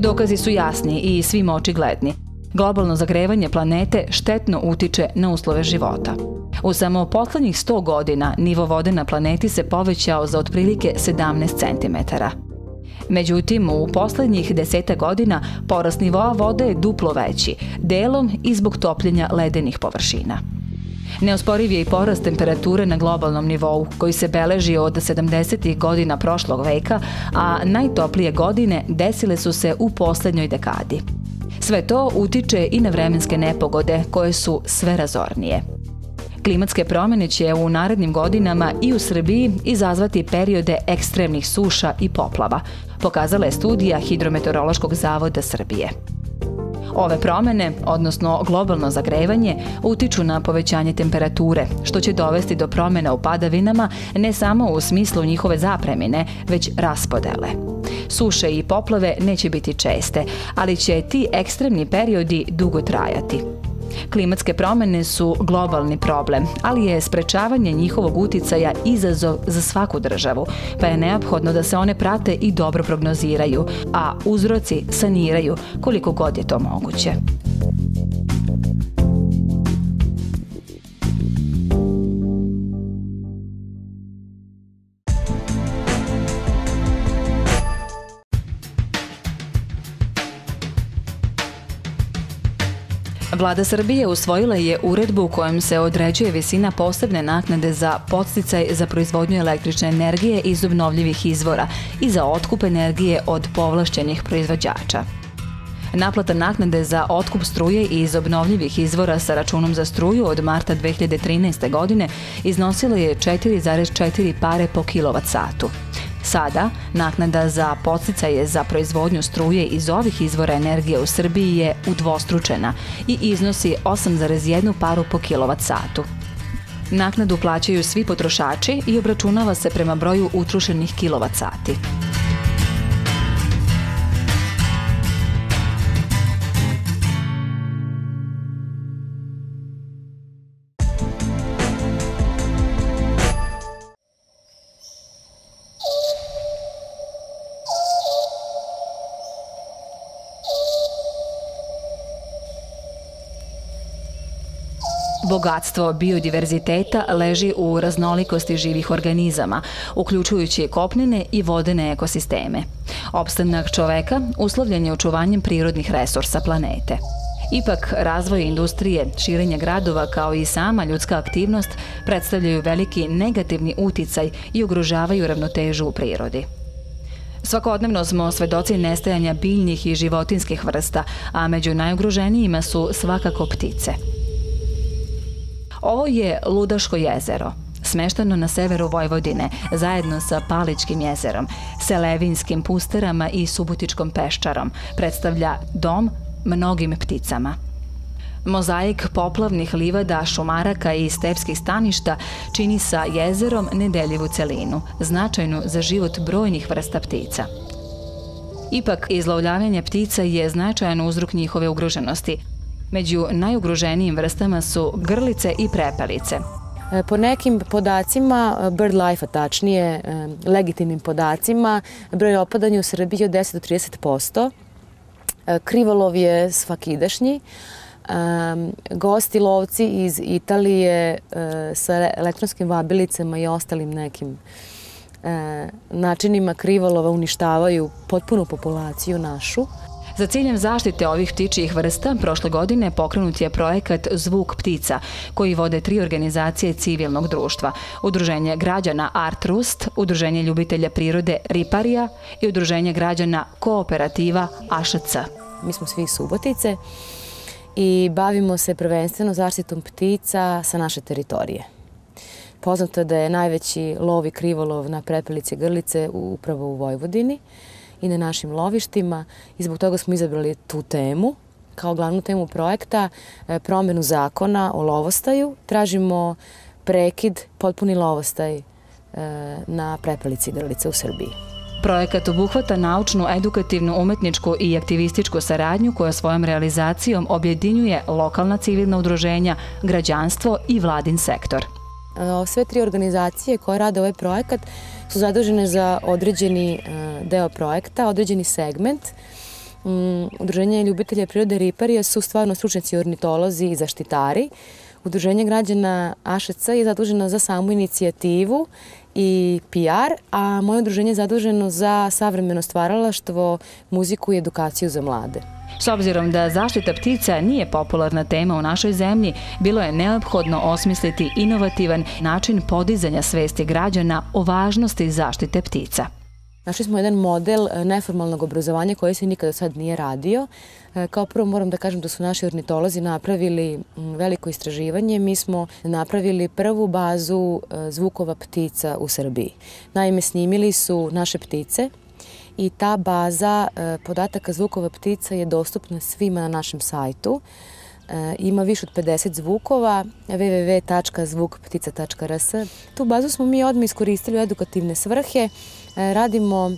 Dokazi su jasni i svima očigledni. Globalno zagrevanje planete štetno utiče na uslove života. U samo poslednjih 100 godina nivo vode na planeti se povećao za otprilike 17 cm. Međutim, u poslednjih deseta godina porast nivoa vode je duplo veći, delom i zbog topljenja ledenih površina. Neosporiv je i porast temperature na globalnom nivou, koji se beleži od 70. godina prošlog veka, a najtoplije godine desile su se u poslednjoj dekadi. Sve to utiče i na vremenske nepogode, koje su sve razornije. Klimatske promene će u narednim godinama i u Srbiji izazvati periode ekstremnih suša i poplava, pokazala je studija Hidrometeorološkog zavoda Srbije. Ove promene, odnosno globalno zagrevanje, utiču na povećanje temperature, što će dovesti do promena u padavinama ne samo u smislu njihove zapremine, već raspodele. Suše i poplave neće biti česte, ali će ti ekstremni periodi dugo trajati. Klimatske promene su globalni problem, ali je sprečavanje njihovog uticaja izazov za svaku državu, pa je neophodno da se one prate i dobro prognoziraju, a uzroci saniraju koliko god je to moguće. Vlada Srbije usvojila je uredbu u kojem se određuje visina posebne naknade za podsticaj za proizvodnju električne energije iz obnovljivih izvora i za otkup energije od povlašćenih proizvođača. Naplata naknade za otkup struje iz obnovljivih izvora sa računom za struju od marta 2013. godine iznosila je 4,4 pare po kilovat satu. Sada, naknada za podsticaje za proizvodnju struje iz ovih izvora energije u Srbiji je udvostručena i iznosi 8,1 paru po kilovat satu. Naknadu plaćaju svi potrošači i obračunava se prema broju utrošenih kilovat sati. Bogatstvo biodiverziteta leži u raznolikosti živih organizama, uključujući kopnene i vodene ekosisteme. Opstanak čoveka uslovljen je očuvanjem prirodnih resursa planete. Ipak, razvoj industrije, širenje gradova kao i sama ljudska aktivnost predstavljaju veliki negativni uticaj i ugrožavaju ravnotežu u prirodi. Svakodnevno smo svedoci nestajanja biljnih i životinskih vrsta, a među najugroženijima su svakako ptice – Ovo je Ludaško jezero, smešteno na severu Vojvodine, zajedno sa Paličkim jezerom, Selevinskim pusterama i Subotičkom peščarom, predstavlja dom mnogim pticama. Mozaik poplavnih livada, šumaraka i stepskih staništa čini sa jezerom nedeljivu celinu, značajnu za život brojnih vrsta ptica. Ipak, izlovljavanje ptica je značajan uzrok njihove ugroženosti, Među najugroženijim vrstama su grlice i prepelice. E, po nekim podacima, e, BirdLife-a tačnije, e, legitimnim podacima, broj opadanja u Srbiji je od 10 do 30%. Krivolov je svakidašnji. Gosti lovci iz Italije sa elektronskim vabilicama i ostalim nekim načinima krivolova uništavaju potpunu populaciju našu. Za ciljem zaštite ovih ptičijih vrsta, prošle godine pokrenut je projekat Zvuk ptica, koji vode tri organizacije civilnog društva. Udruženje građana Art Rust, Udruženje ljubitelja prirode Riparija i Udruženje građana Kooperativa AŠC. Mi smo svi Subotice i bavimo se prvenstveno zaštitom ptica sa naše teritorije. Poznato je da je najveći lov i krivolov na prepelice grlice upravo u Vojvodini i na našim lovištima i zbog toga smo izabrali tu temu kao glavnu temu projekta e, promenu zakona o lovostaju. Tražimo prekid, potpuni lovostaj e, na prepelici grlice u Srbiji. Projekat obuhvata naučnu, edukativnu, umetničku i aktivističku saradnju koja svojom realizacijom objedinjuje lokalna civilna udruženja, građanstvo i vladin sektor. E, sve tri organizacije koje rade ovaj projekat su zadužene za određeni e, deo projekta, određeni segment Mm, Udruženje ljubitelja prirode Riparija su stvarno stručnjaci ornitolozi i zaštitari. Udruženje građana AŠC je zaduženo za samu inicijativu i PR, a moje udruženje je zaduženo za savremeno stvaralaštvo, muziku i edukaciju za mlade. S obzirom da zaštita ptica nije popularna tema u našoj zemlji, bilo je neophodno osmisliti inovativan način podizanja svesti građana o važnosti zaštite ptica. Našli smo jedan model e, neformalnog obrazovanja koji se nikada sad nije radio. E, kao prvo moram da kažem da su naši ornitolozi napravili veliko istraživanje. Mi smo napravili prvu bazu e, zvukova ptica u Srbiji. Naime, snimili su naše ptice, i ta baza podataka zvukova ptica je dostupna svima na našem sajtu. Ima više od 50 zvukova, www.zvukptica.rs. Tu bazu smo mi odmah iskoristili u edukativne svrhe. Radimo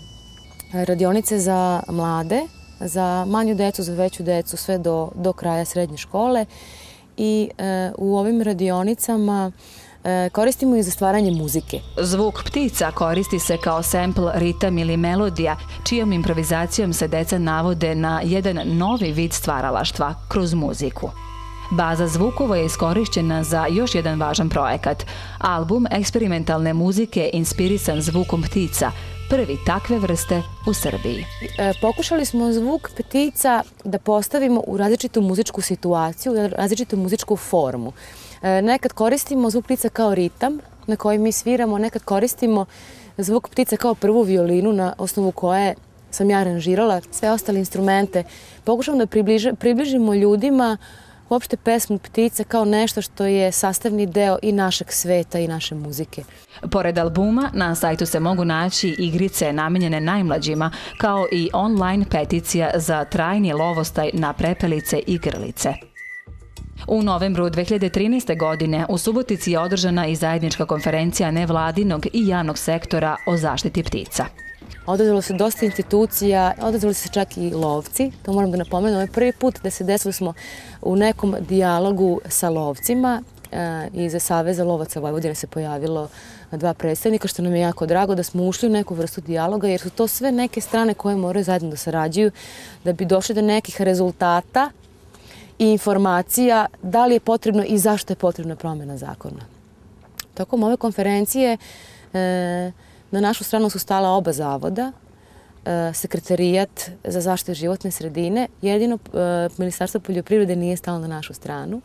radionice za mlade, za manju decu, za veću decu, sve do, do kraja srednje škole. I e, u ovim radionicama e, koristimo ih za stvaranje muzike. Zvuk ptica koristi se kao sample, ritam ili melodija, čijom improvizacijom se deca navode na jedan novi vid stvaralaštva kroz muziku. Baza zvukova je iskorišćena za još jedan važan projekat, album eksperimentalne muzike inspirisan zvukom ptica, prvi takve vrste u Srbiji. E, pokušali smo zvuk ptica da postavimo u različitu muzičku situaciju, u različitu muzičku formu. E, nekad koristimo zvuk ptica kao ritam na koji mi sviramo, nekad koristimo zvuk ptica kao prvu violinu na osnovu koje sam ja aranžirala sve ostale instrumente. Pokušamo da približe, približimo ljudima uopšte pesmu ptica kao nešto što je sastavni deo i našeg sveta i naše muzike. Pored albuma, na sajtu se mogu naći igrice namenjene najmlađima, kao i online peticija za trajni lovostaj na prepelice i grlice. U novembru 2013. godine u Subotici je održana i zajednička konferencija nevladinog i javnog sektora o zaštiti ptica. Odazvalo se dosta institucija, odazvali se čak i lovci, to moram da napomenem. Ovo je prvi put da se desilo smo u nekom dijalogu sa lovcima e, iza Saveza lovaca Vojvodine se pojavilo dva predstavnika, što nam je jako drago da smo ušli u neku vrstu dijaloga, jer su to sve neke strane koje moraju zajedno da sarađuju da bi došli do nekih rezultata i informacija da li je potrebno i zašto je potrebna promjena zakona. Tokom ove konferencije e, Na našu stranu su stala oba zavoda, e, sekretarijat za zaštitu životne sredine. Jedino e, Ministarstvo poljoprivrede nije stalo na našu stranu.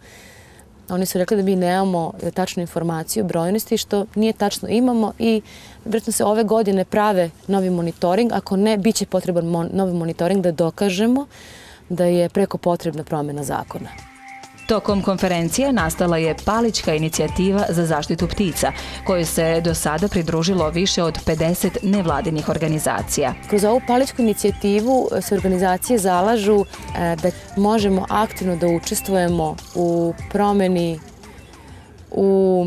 Oni su rekli da mi nemamo tačnu informaciju o brojnosti, što nije tačno imamo i vjerojatno se ove godine prave novi monitoring. Ako ne, bit će potreban novi monitoring da dokažemo da je preko potrebna promjena zakona. Tokom konferencije nastala je Palićka inicijativa za zaštitu ptica, kojoj se do sada pridružilo više od 50 nevladinih organizacija. Kroz ovu Palićku inicijativu se organizacije zalažu e, da možemo aktivno da učestvujemo u promeni u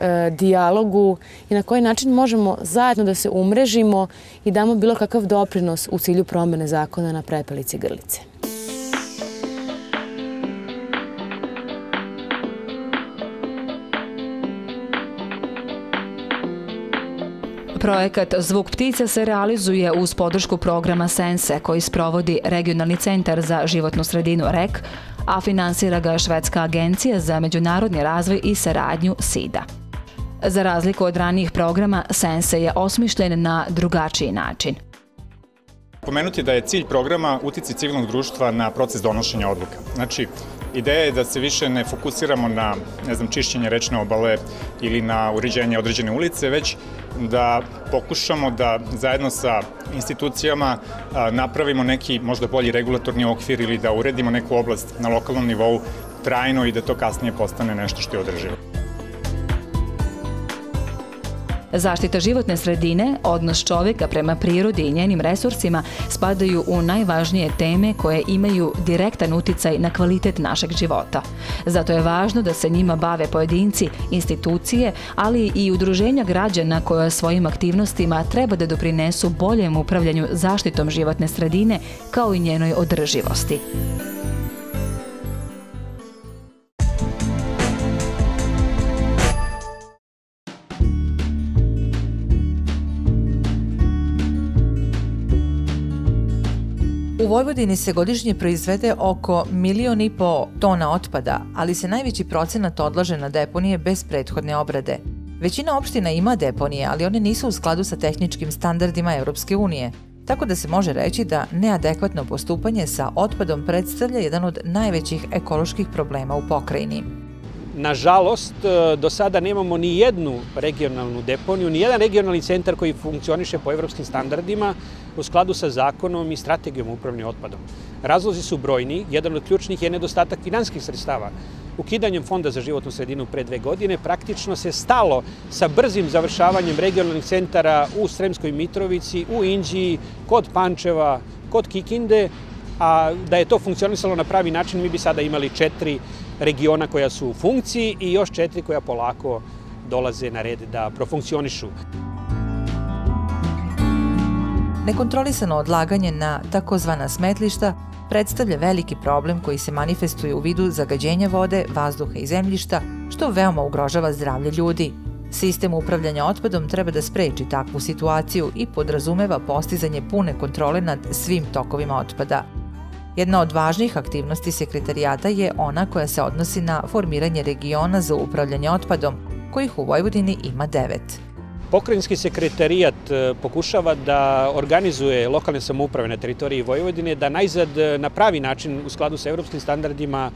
e, dijalogu i na koji način možemo zajedno da se umrežimo i damo bilo kakav doprinos u cilju promene zakona na prepelici grlice. Projekat Zvuk ptica se realizuje uz podršku programa Sense koji sprovodi Regionalni centar za životnu sredinu REK, a finansira ga Švedska agencija za međunarodni razvoj i saradnju SIDA. Za razliku od ranijih programa, Sense je osmišljen na drugačiji način. Pomenuti da je cilj programa utici civilnog društva na proces donošenja odluka. Znači, Ideja je da se više ne fokusiramo na, ne znam, čišćenje rečne obale ili na uređenje određene ulice, već da pokušamo da zajedno sa institucijama napravimo neki možda bolji regulatorni okvir ili da uredimo neku oblast na lokalnom nivou trajno i da to kasnije postane nešto što je održivo. Zaštita životne sredine, odnos čoveka prema prirodi i njenim resursima spadaju u najvažnije teme koje imaju direktan uticaj na kvalitet našeg života. Zato je važno da se njima bave pojedinci, institucije, ali i udruženja građana koja svojim aktivnostima treba da doprinesu boljem upravljanju zaštitom životne sredine kao i njenoj održivosti. Vojvodini se godišnje proizvede oko milion i po tona otpada, ali se najveći procenat odlaže na deponije bez prethodne obrade. Većina opština ima deponije, ali one nisu u skladu sa tehničkim standardima Europske unije, tako da se može reći da neadekvatno postupanje sa otpadom predstavlja jedan od najvećih ekoloških problema u pokrajini. Nažalost, e, do sada nemamo ni jednu regionalnu deponiju, ni jedan regionalni centar koji funkcioniše po evropskim standardima u skladu sa zakonom i strategijom upravljanja otpadom. Razlozi su brojni, jedan od ključnih je nedostatak finanskih sredstava. Ukidanjem Fonda za životnu sredinu pre dve godine praktično se stalo sa brzim završavanjem regionalnih centara u Sremskoj Mitrovici, u Inđiji, kod Pančeva, kod Kikinde, a da je to funkcionisalo na pravi način mi bi sada imali četiri regiona koja su u funkciji i još četiri koja polako dolaze na red da profunkcionišu. Nekontrolisano odlaganje na takozvana smetlišta predstavlja veliki problem koji se manifestuje u vidu zagađenja vode, vazduha i zemljišta, što veoma ugrožava zdravlje ljudi. Sistem upravljanja otpadom treba da spreči takvu situaciju i podrazumeva postizanje pune kontrole nad svim tokovima otpada. Jedna od važnijih aktivnosti sekretarijata je ona koja se odnosi na formiranje regiona za upravljanje otpadom, kojih u Vojvodini ima devet. Pokrajinski sekretarijat e, pokušava da organizuje lokalne samouprave na teritoriji Vojvodine, da najzad e, na pravi način u skladu sa evropskim standardima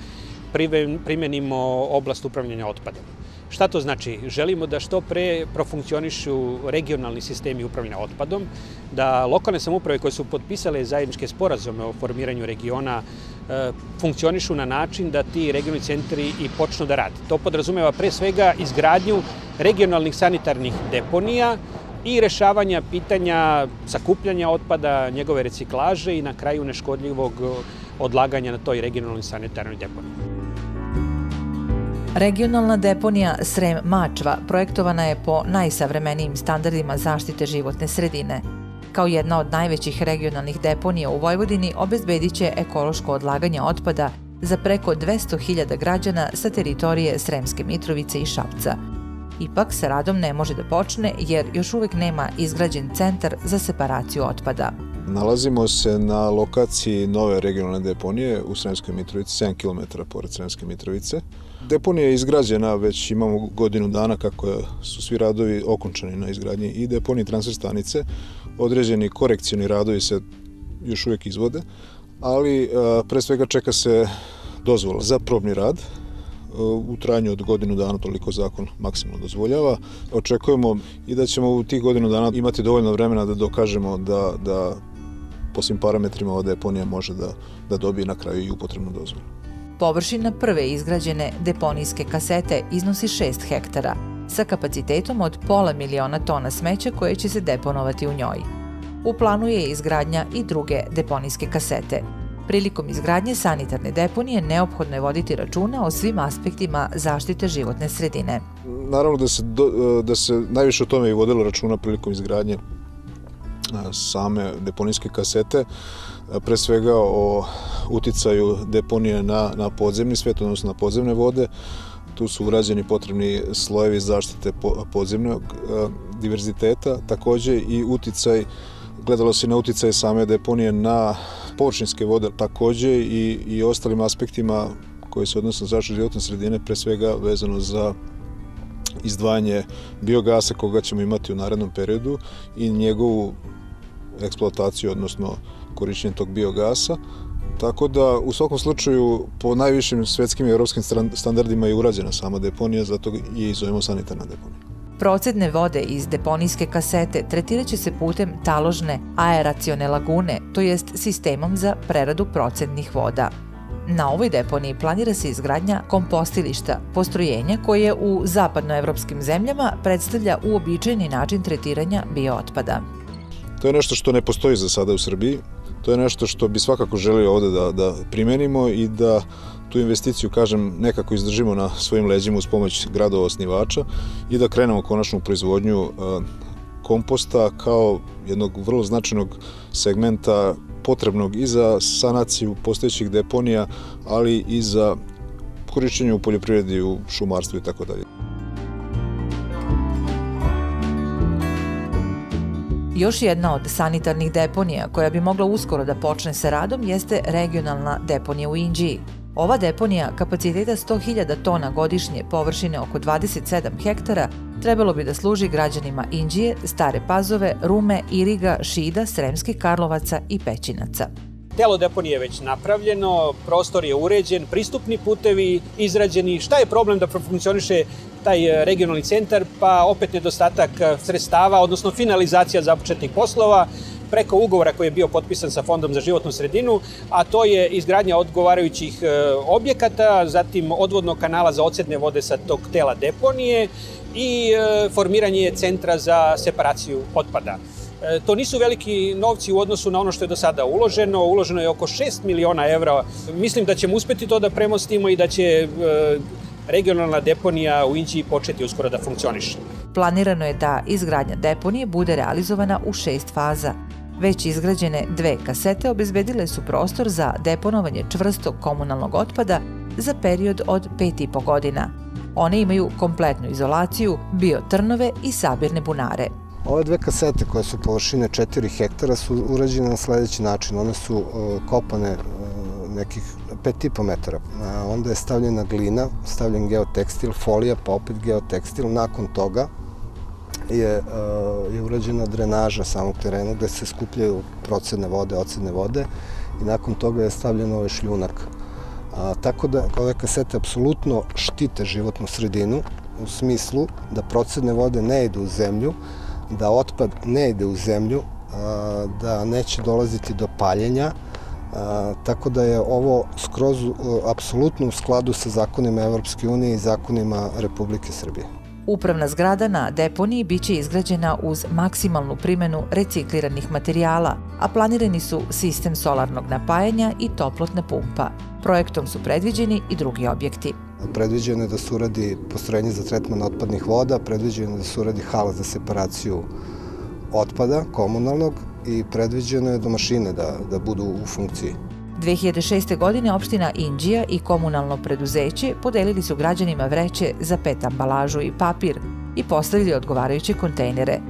primenimo oblast upravljanja otpadom. Šta to znači? Želimo da što pre profunkcionišu regionalni sistemi upravljanja otpadom, da lokalne samuprave koje su potpisale zajedničke sporazume o formiranju regiona e, funkcionišu na način da ti regionalni centri i počnu da rade. To podrazumeva pre svega izgradnju regionalnih sanitarnih deponija i rešavanja pitanja sakupljanja otpada, njegove reciklaže i na kraju neškodljivog odlaganja na toj regionalnoj sanitarnoj deponiji. Regionalna deponija Srem Mačva projektovana je po najsavremenijim standardima zaštite životne sredine. Kao jedna od najvećih regionalnih deponija u Vojvodini obezbedit će ekološko odlaganje otpada za preko 200.000 građana sa teritorije Sremske Mitrovice i Šapca. Ipak sa radom ne može da počne jer još uvek nema izgrađen centar za separaciju otpada. Nalazimo se na lokaciji nove regionalne deponije u Sremskoj Mitrovici, 7 km pored Sremske Mitrovice. Deponija je izgrađena, već imamo godinu dana kako su svi radovi okončani na izgradnji i deponije transfer stanice. Određeni korekcioni radovi se još uvijek izvode, ali e, pre svega čeka se dozvola za probni rad e, u trajanju od godinu dana, toliko zakon maksimalno dozvoljava. Očekujemo i da ćemo u tih godinu dana imati dovoljno vremena da dokažemo da, da po svim parametrima ova deponija može da, da dobije na kraju i upotrebnu dozvolu. Površina prve izgrađene deponijske kasete iznosi 6 hektara, sa kapacitetom od pola miliona tona smeća koje će se deponovati u njoj. U planu je izgradnja i druge deponijske kasete. Prilikom izgradnje sanitarne deponije neophodno je voditi računa o svim aspektima zaštite životne sredine. Naravno da se, da se najviše o tome i vodilo računa prilikom izgradnje same deponijske kasete, pre svega o uticaju deponije na, na podzemni svet, odnosno na podzemne vode. Tu su urađeni potrebni slojevi zaštite podzemnog diverziteta, takođe i uticaj gledalo se na uticaj same deponije na površinske vode, takođe i, i ostalim aspektima koji se odnose na zaštitu životne sredine, pre svega vezano za izdvajanje biogasa koga ćemo imati u narednom periodu i njegovu eksploataciju, odnosno korišćenje tog biogasa. Tako da u svakom slučaju po najvišim svetskim i evropskim standardima je urađena sama deponija, zato je i zovemo sanitarna deponija. Procedne vode iz deponijske kasete tretiraće se putem taložne aeracione lagune, to jest sistemom za preradu procednih voda. Na ovoj deponiji planira se izgradnja kompostilišta, postrojenja koje u zapadnoevropskim zemljama predstavlja uobičajeni način tretiranja biootpada. To je nešto što ne postoji za sada u Srbiji. To je nešto što bi svakako želio ovde da, da primenimo i da tu investiciju, kažem, nekako izdržimo na svojim leđima uz pomoć gradova osnivača i da krenemo konačnu proizvodnju e, komposta kao jednog vrlo značajnog segmenta potrebnog i za sanaciju postojećih deponija, ali i za korišćenje u poljoprivredi, u šumarstvu i tako dalje. Još jedna od sanitarnih deponija koja bi mogla uskoro da počne sa radom jeste regionalna deponija u Inđiji. Ova deponija kapaciteta 100.000 tona godišnje površine oko 27 hektara trebalo bi da služi građanima Inđije, Stare Pazove, Rume, Iriga, Šida, Sremskih Karlovaca i Pećinaca. Telo deponije je već napravljeno, prostor je uređen, pristupni putevi izrađeni. Šta je problem da profunkcioniše taj e, regionalni centar? Pa opet nedostatak e, sredstava, odnosno finalizacija započetih poslova preko ugovora koji je bio potpisan sa Fondom za životnu sredinu, a to je izgradnja odgovarajućih e, objekata, zatim odvodnog kanala za ocedne vode sa tog tela deponije i formiranje centra za separaciju otpada. E, to nisu veliki novci u odnosu na ono što je do sada uloženo. Uloženo je oko 6 miliona evra. Mislim da ćemo uspeti to da premostimo i da će e, regionalna deponija u Inđiji početi uskoro da funkcioniše. Planirano je da izgradnja deponije bude realizovana u šest faza. Već izgrađene dve kasete obezbedile su prostor za deponovanje čvrstog komunalnog otpada za period od pet i po godina. One imaju kompletnu izolaciju, biotrnove i sabirne bunare. Ove dve kasete koje su površine 4 hektara su urađene na sledeći način. One su uh, kopane uh, nekih 5,5 metara. Uh, onda je stavljena glina, stavljen geotekstil, folija, pa opet geotekstil. Nakon toga je, je urađena drenaža samog terena gde se skupljaju procedne vode, ocedne vode i nakon toga je stavljen ovaj šljunak. A, tako da ove kasete apsolutno štite životnu sredinu u smislu da procedne vode ne idu u zemlju, da otpad ne ide u zemlju, da neće dolaziti do paljenja, tako da je ovo skroz apsolutno u skladu sa zakonima Evropske unije i zakonima Republike Srbije. Upravna zgrada na deponiji biće izgrađena uz maksimalnu primenu recikliranih materijala, a planirani su sistem solarnog napajanja i toplotna pumpa. Projektom su predviđeni i drugi objekti. Predviđeno je da se uradi postrojenje za tretman otpadnih voda, predviđeno je da se uradi hala za separaciju otpada komunalnog i predviđeno je domašine da, da budu u funkciji. 2006. godine opština Inđija i komunalno preduzeće podelili su građanima vreće za pet ambalažu i papir i postavili odgovarajuće kontejnere.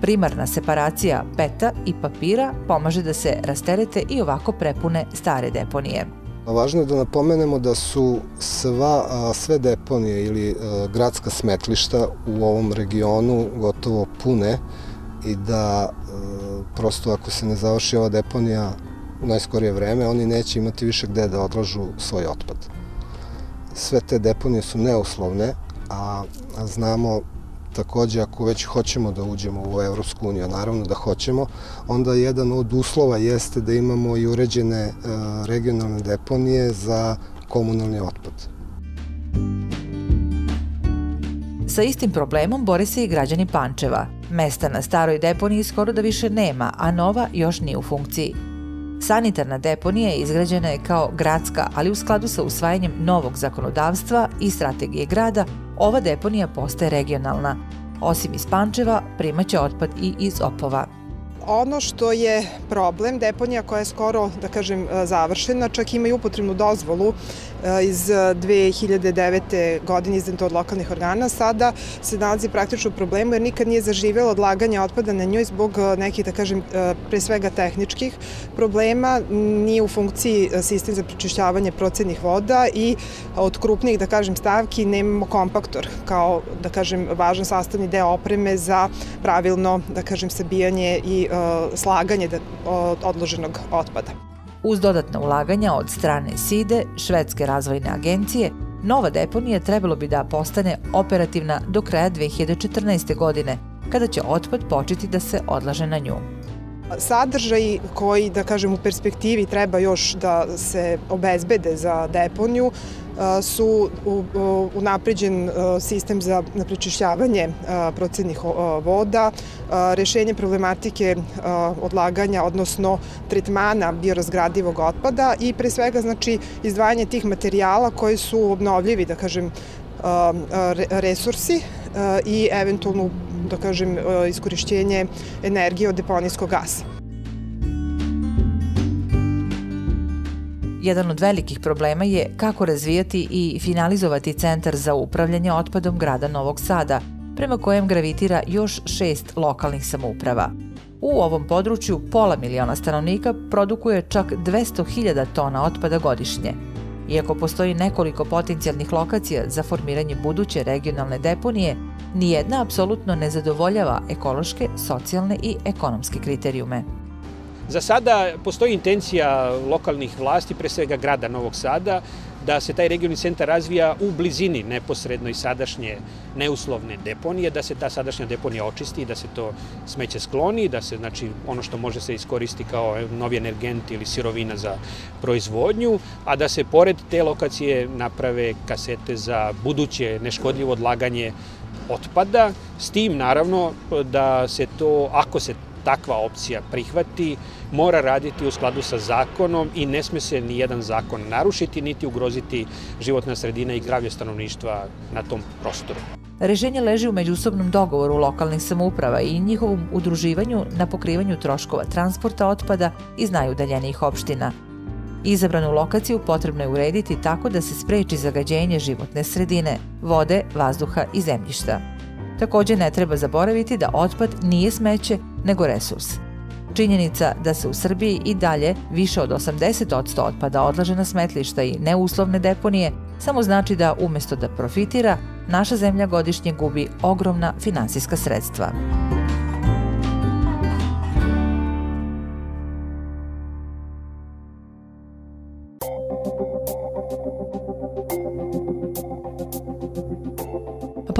Primarna separacija peta i papira pomaže da se rasterete i ovako prepune stare deponije. Važno je da napomenemo da su sva, sve deponije ili gradska smetlišta u ovom regionu gotovo pune i da prosto ako se ne završi ova deponija u najskorije vreme, oni neće imati više gde da odlažu svoj otpad. Sve te deponije su neuslovne, a znamo takođe ako već hoćemo da uđemo u Evropsku uniju, naravno da hoćemo, onda jedan od uslova jeste da imamo i uređene e, regionalne deponije za komunalni otpad. Sa istim problemom bore se i građani Pančeva. Mesta na staroj deponiji skoro da više nema, a nova još nije u funkciji. Sanitarna deponija izgrađena je kao gradska, ali u skladu sa usvajanjem novog zakonodavstva i strategije grada, ova deponija postaje regionalna. Osim iz Pančeva, primaće otpad i iz Opova. Ono što je problem, deponija koja je skoro, da kažem, završena, čak ima i upotrebnu dozvolu Eh, iz 2009. Eh, godine izdenta od lokalnih organa, sada se nalazi praktično u problemu jer nikad nije zaživelo odlaganje otpada na njoj zbog nekih, da kažem, pre svega tehničkih problema, nije u funkciji sistem za prečišćavanje procednih voda i od krupnijih, da kažem, stavki nemamo kompaktor kao, da kažem, važan sastavni deo opreme za pravilno, da kažem, sabijanje i slaganje da, odloženog otpada. Uz dodatna ulaganja od strane SIDE, Švedske razvojne agencije, nova deponija trebalo bi da postane operativna do kraja 2014. godine, kada će otpad početi da se odlaže na nju. Sadržaj koji, da kažem, u perspektivi treba još da se obezbede za deponiju su unapređen sistem za prečišćavanje procednih voda, rešenje problematike odlaganja, odnosno tretmana biorazgradivog otpada i pre svega znači izdvajanje tih materijala koji su obnovljivi, da kažem, resursi i eventualno da kažem, iskorišćenje energije od deponijskog gasa. Jedan od velikih problema je kako razvijati i finalizovati centar za upravljanje otpadom grada Novog Sada, prema kojem gravitira još šest lokalnih samouprava. U ovom području pola miliona stanovnika produkuje čak 200.000 tona otpada godišnje. Iako postoji nekoliko potencijalnih lokacija za formiranje buduće regionalne deponije, nijedna apsolutno ne zadovoljava ekološke, socijalne i ekonomske kriterijume. Za sada postoji intencija lokalnih vlasti, pre svega grada Novog Sada, da se taj regionalni centar razvija u blizini neposrednoj sadašnje neuslovne deponije, da se ta sadašnja deponija očisti, da se to smeće skloni, da se znači, ono što može se iskoristi kao novi energent ili sirovina za proizvodnju, a da se pored te lokacije naprave kasete za buduće neškodljivo odlaganje otpada, s tim naravno da se to, ako se takva opcija prihvati, mora raditi u skladu sa zakonom i ne sme se ni jedan zakon narušiti, niti ugroziti životna sredina i zdravlje stanovništva na tom prostoru. Rešenje leži u međusobnom dogovoru lokalnih samouprava i njihovom udruživanju na pokrivanju troškova transporta otpada iz najudaljenijih opština. Izabranu lokaciju potrebno je urediti tako da se spreči zagađenje životne sredine, vode, vazduha i zemljišta. Takođe ne treba zaboraviti da otpad nije smeće, nego resurs. Činjenica da se u Srbiji i dalje više od 80% otpada odlaže na smetlišta i neuslovne deponije samo znači da umesto da profitira, naša zemlja godišnje gubi ogromna finansijska sredstva.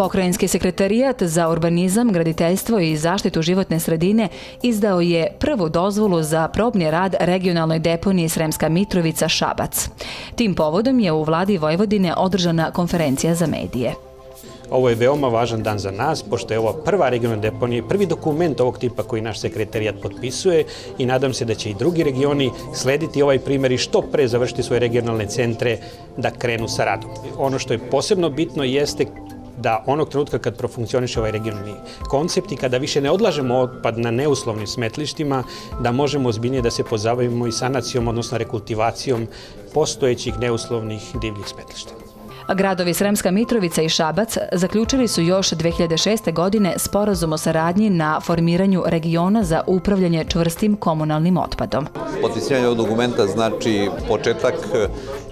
Pokrajinski sekretarijat za urbanizam, graditeljstvo i zaštitu životne sredine izdao je prvu dozvolu za probni rad regionalnoj deponiji Sremska Mitrovica Šabac. Tim povodom je u vladi Vojvodine održana konferencija za medije. Ovo je veoma važan dan za nas, pošto je ovo prva regionalna deponija, prvi dokument ovog tipa koji naš sekretarijat potpisuje i nadam se da će i drugi regioni slediti ovaj primer i što pre završiti svoje regionalne centre da krenu sa radom. Ono što je posebno bitno jeste da onog trenutka kad profunkcioniše ovaj regionalni koncept i kada više ne odlažemo otpad na neuslovnim smetlištima, da možemo ozbiljnije da se pozabavimo i sanacijom, odnosno rekultivacijom postojećih neuslovnih divljih smetlišta. Gradovi Sremska Mitrovica i Šabac zaključili su još 2006. godine sporazum o saradnji na formiranju regiona za upravljanje čvrstim komunalnim otpadom. Potpisivanje ovog dokumenta znači početak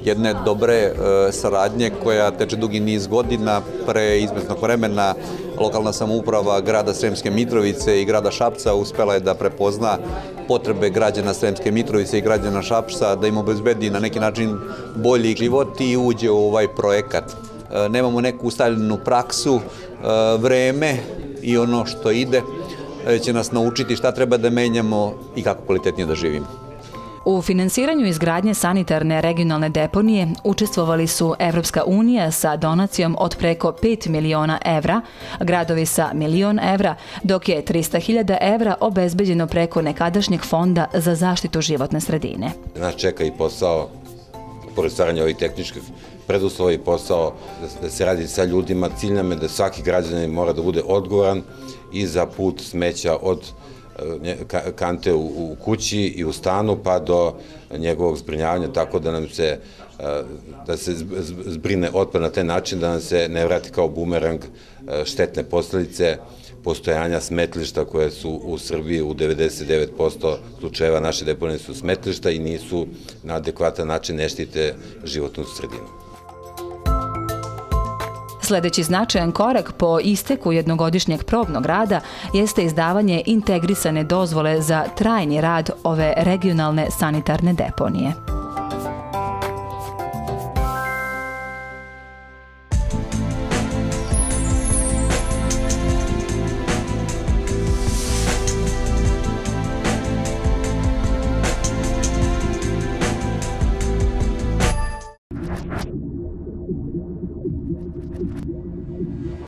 jedne dobre e, saradnje koja teče dugi niz godina pre izmetnog vremena lokalna samouprava grada Sremske Mitrovice i grada Šapca uspela je da prepozna potrebe građana Sremske Mitrovice i građana Šapca da im obezbedi na neki način bolji život i uđe u ovaj projekat. E, nemamo neku ustaljenu praksu, e, vreme i ono što ide će nas naučiti šta treba da menjamo i kako kvalitetnije da živimo. U finansiranju izgradnje sanitarne regionalne deponije učestvovali su Evropska unija sa donacijom od preko 5 miliona evra, gradovi sa milion evra, dok je 300.000 evra obezbeđeno preko nekadašnjeg fonda za zaštitu životne sredine. Nas čeka i posao, pored stvaranja ovih tehničkih preduslova i posao da, se radi sa ljudima, cilj nam je da svaki građanin mora da bude odgovoran i za put smeća od kante u, kući i u stanu pa do njegovog zbrinjavanja tako da nam se e, da se zbrine otpad na taj način da nam se ne vrati kao bumerang e, štetne posledice postojanja smetlišta koje su u Srbiji u 99% slučajeva naše deponije su smetlišta i nisu na adekvatan način neštite životnu sredinu. Sledeći značajan korak po isteku jednogodišnjeg probnog rada jeste izdavanje integrisane dozvole za trajni rad ove regionalne sanitarne deponije.